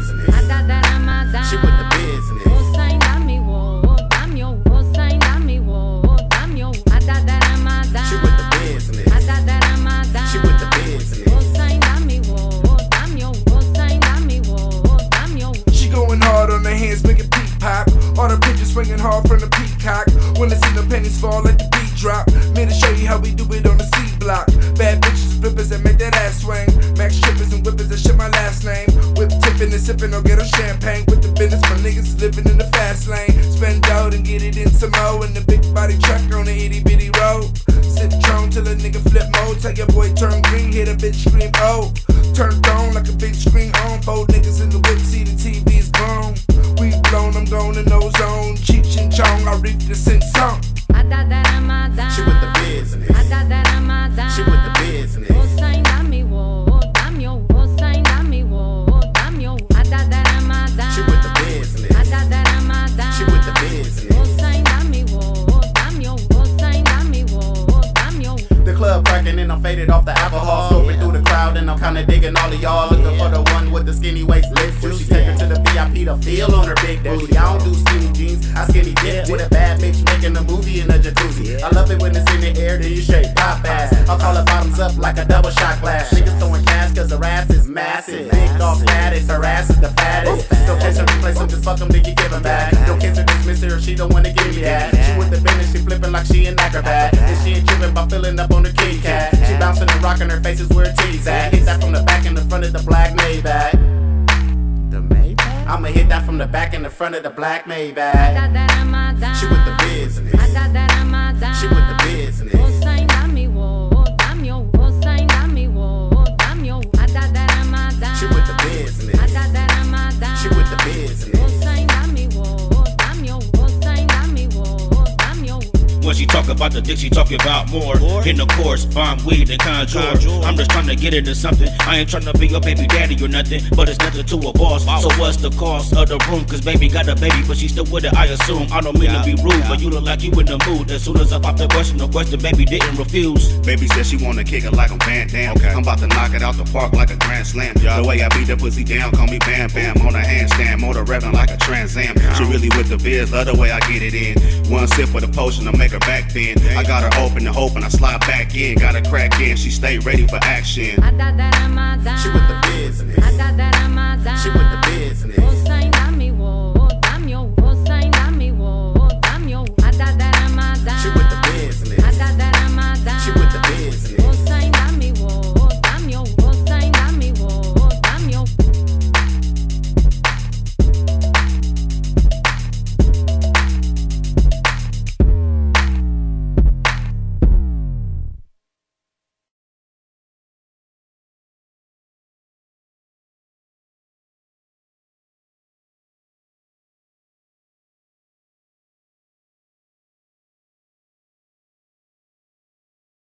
business. She with the business. She with the business. She with the business. She going hard on her hands, making peak pop. All the bitches swinging hard from the peacock. When I see the pennies fall like the beat drop. Man, to show you how we do it on the C block. Bad bitches, flippers that make that ass swing. Max strippers and whippers that shit my last name. Whip tipping and sipping or get on champagne. With the business, my niggas living in the fast lane. Spend out and get it in some more. In the big body truck on the itty bitty road. Sip drone till a nigga flip mode. Tell your boy turn green, hit a bitch scream oh. Turned on like a big screen on. Four niggas in the whip, see the TV's grown. We blown, I'm going in no zone. Cheech and Chong, I reap the sing song. She with the business. She with I'm faded off the alcohol. Scooping through the crowd and I'm kinda digging all of y'all. Looking for the one with the skinny waist lift. She take her to the VIP to feel on her big booty. I don't do skinny jeans, I skinny dip with a bad bitch making a movie in a jacuzzi. I love it when it's in the air, then you shake pop ass. I'll call her bottoms up like a double shot glass. Niggas throwing cash cause her ass is massive. Big off status, her ass is the fattest. Don't catch her replace him, just fuck him, then you give him back. Don't kiss her, her, she don't wanna give me that. She with the business, she flipping like she an acrobat. And she ain't tripping by filling up on the kitty cat. She bouncing and rocking her faces where her titties at. Hit that from the back and the front of the black Maybach. The Maybach? I'ma hit that from the back and the front of the black Maybach. She with the business. She with the business. She with the business. When she talk about the dick, she talk about more. In the course, bomb weed and conjure. I'm just trying to get into something. I ain't trying to be your baby daddy or nothing, but it's nothing to a boss. So what's the cost of the room? Cause baby got a baby, but she still with it, I assume. I don't mean to be rude, but you look like you in the mood. As soon as I pop the question, the question, baby didn't refuse. Baby said she wanna kick it like I'm Van Damme. Okay. I'm about to knock it out the park like a grand slam. The way I beat the pussy down, call me Bam Bam. On a handstand, motor revving like a Trans Am. She really with the biz, love the way I get it in. One sip of the potion to make her back then. I got her open and open, I slide back in. Got her crack in, she stay ready for action. She with the business. She with the business.